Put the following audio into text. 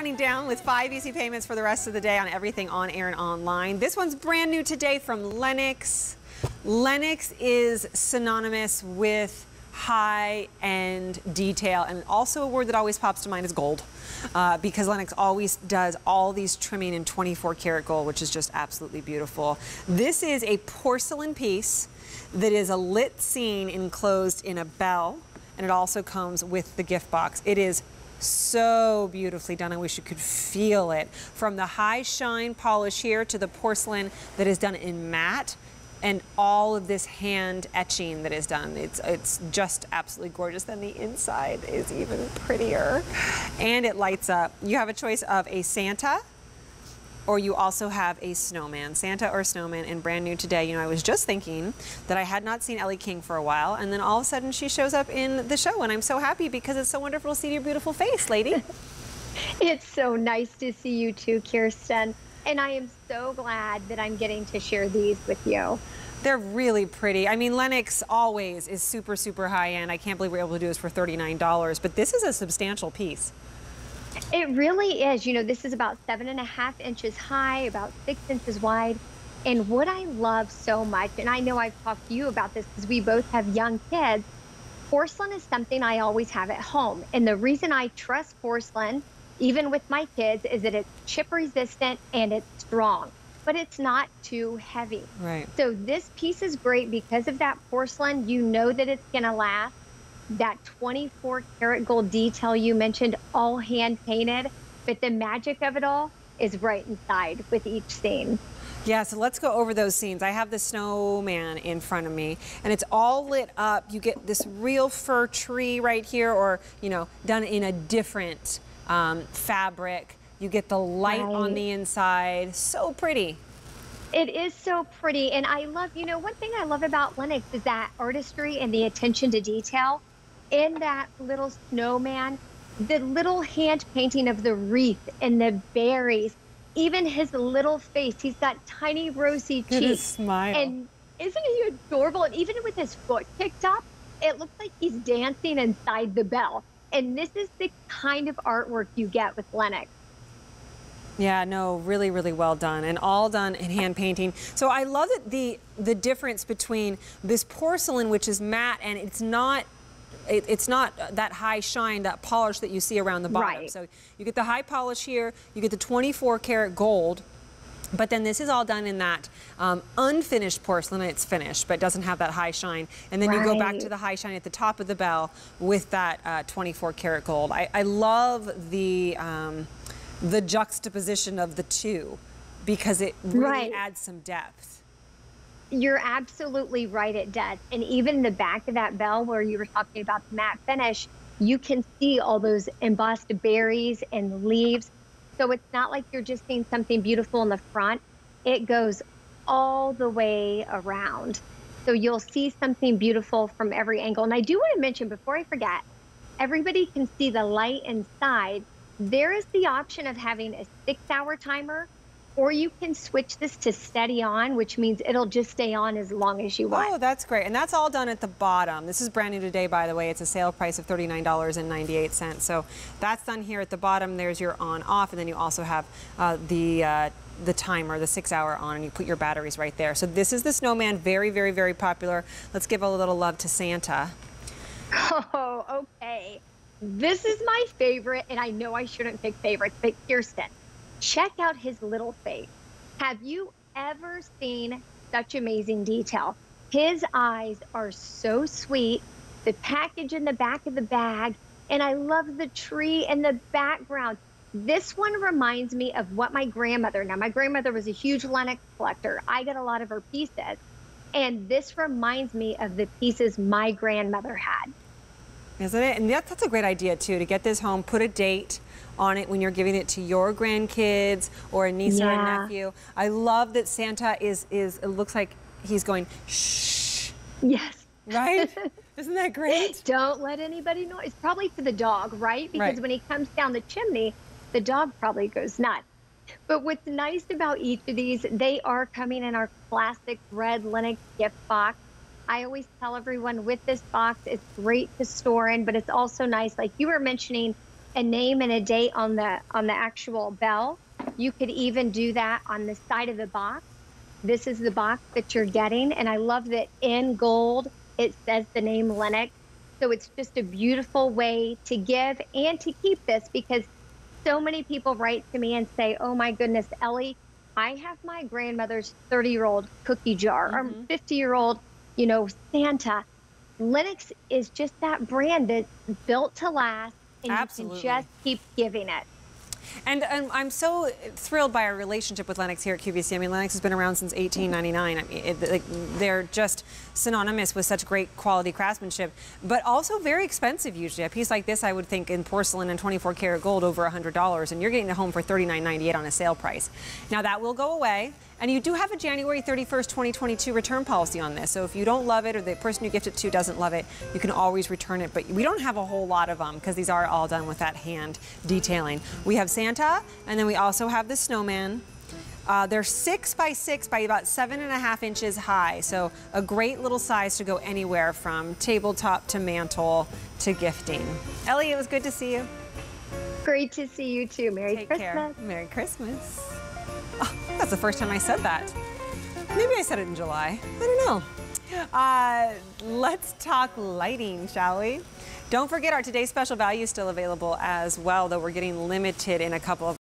Counting down with five easy payments for the rest of the day on everything on air and online. This one's brand new today from Lenox. Lenox is synonymous with high-end detail and also a word that always pops to mind is gold uh, because Lenox always does all these trimming in 24 karat gold which is just absolutely beautiful. This is a porcelain piece that is a lit scene enclosed in a bell and it also comes with the gift box. It is so beautifully done. I wish you could feel it. From the high shine polish here to the porcelain that is done in matte and all of this hand etching that is done. It's, it's just absolutely gorgeous. Then the inside is even prettier and it lights up. You have a choice of a Santa, or you also have a snowman, Santa or snowman, and brand new today. You know, I was just thinking that I had not seen Ellie King for a while, and then all of a sudden she shows up in the show, and I'm so happy because it's so wonderful to see your beautiful face, lady. it's so nice to see you too, Kirsten. And I am so glad that I'm getting to share these with you. They're really pretty. I mean, Lenox always is super, super high end. I can't believe we're able to do this for $39, but this is a substantial piece. It really is. You know, this is about seven and a half inches high, about six inches wide. And what I love so much, and I know I've talked to you about this because we both have young kids, porcelain is something I always have at home. And the reason I trust porcelain, even with my kids, is that it's chip resistant and it's strong, but it's not too heavy. Right. So this piece is great because of that porcelain. You know that it's going to last that 24 karat gold detail you mentioned, all hand painted, but the magic of it all is right inside with each scene. Yeah, so let's go over those scenes. I have the snowman in front of me, and it's all lit up. You get this real fir tree right here, or, you know, done in a different um, fabric. You get the light right. on the inside. So pretty. It is so pretty. And I love, you know, one thing I love about Lenox is that artistry and the attention to detail in that little snowman, the little hand painting of the wreath and the berries, even his little face, he's got tiny rosy cheeks. His smile. And isn't he adorable? And even with his foot kicked up, it looks like he's dancing inside the bell. And this is the kind of artwork you get with Lenox. Yeah, no, really, really well done, and all done in hand painting. So I love that the the difference between this porcelain, which is matte, and it's not it, it's not that high shine, that polish that you see around the bottom. Right. So you get the high polish here, you get the 24 karat gold, but then this is all done in that um, unfinished porcelain. It's finished, but doesn't have that high shine. And then right. you go back to the high shine at the top of the bell with that uh, 24 karat gold. I, I love the, um, the juxtaposition of the two because it really right. adds some depth. You're absolutely right, it does. And even the back of that bell where you were talking about the matte finish, you can see all those embossed berries and leaves. So it's not like you're just seeing something beautiful in the front. It goes all the way around. So you'll see something beautiful from every angle. And I do want to mention before I forget, everybody can see the light inside. There is the option of having a six hour timer or you can switch this to steady on, which means it'll just stay on as long as you want. Oh, that's great. And that's all done at the bottom. This is brand new today, by the way. It's a sale price of $39.98. So that's done here at the bottom. There's your on off. And then you also have uh, the uh, the timer, the six hour on, and you put your batteries right there. So this is the snowman, very, very, very popular. Let's give a little love to Santa. Oh, okay. This is my favorite, and I know I shouldn't pick favorites, but Kirsten, check out his little face. Have you ever seen such amazing detail? His eyes are so sweet. The package in the back of the bag, and I love the tree in the background. This one reminds me of what my grandmother, now my grandmother was a huge Lenox collector. I got a lot of her pieces. And this reminds me of the pieces my grandmother had. Isn't it? And that, that's a great idea too, to get this home, put a date on it when you're giving it to your grandkids or a niece yeah. or a nephew. I love that Santa is, is it looks like he's going, shh. Yes. Right? Isn't that great? Don't let anybody know. It's probably for the dog, right? Because right. when he comes down the chimney, the dog probably goes nuts. But what's nice about each of these, they are coming in our classic red Lenox gift box. I always tell everyone with this box, it's great to store in, but it's also nice, like you were mentioning, a name and a date on the on the actual bell. You could even do that on the side of the box. This is the box that you're getting, and I love that in gold it says the name Lenox. So it's just a beautiful way to give and to keep this because so many people write to me and say, "Oh my goodness, Ellie, I have my grandmother's 30-year-old cookie jar Mhm. or 50-year-old, you know, Santa." Lenox is just that brand that's built to last, and Absolutely. you can just keep giving it. And, and I'm so thrilled by our relationship with Lenox here at QVC. I mean, Lenox has been around since 1899. I mean, it, like, they're just synonymous with such great quality craftsmanship, but also very expensive usually. A piece like this, I would think, in porcelain and 24 karat gold, over $100, and you're getting it home for $39.98 on a sale price. Now that will go away, and you do have a January 31st, 2022 return policy on this. So if you don't love it or the person you gift it to doesn't love it, you can always return it. But we don't have a whole lot of them because these are all done with that hand detailing. We have Santa, and then we also have the snowman. Uh, they're six by six by about seven and a half inches high. So a great little size to go anywhere from tabletop to mantle to gifting. Ellie, it was good to see you. Great to see you too. Merry Take Christmas. care. Merry Christmas. That's the first time I said that. Maybe I said it in July. I don't know. Uh, let's talk lighting, shall we? Don't forget our today's special value is still available as well, though we're getting limited in a couple of